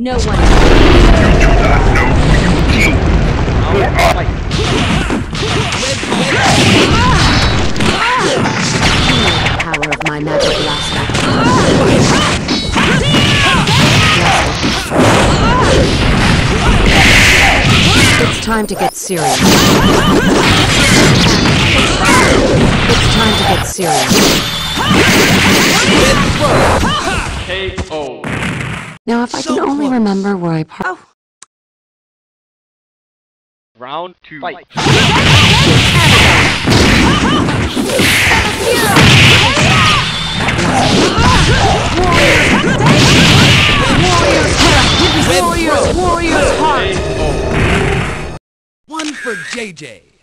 No one. You do not know who you. Round fight. The power of my magic blaster. It's time to get serious. It's time to get serious. KO. Now, if I can only remember where I par- Round two. Fight. Warriors, warriors, heart. One for JJ.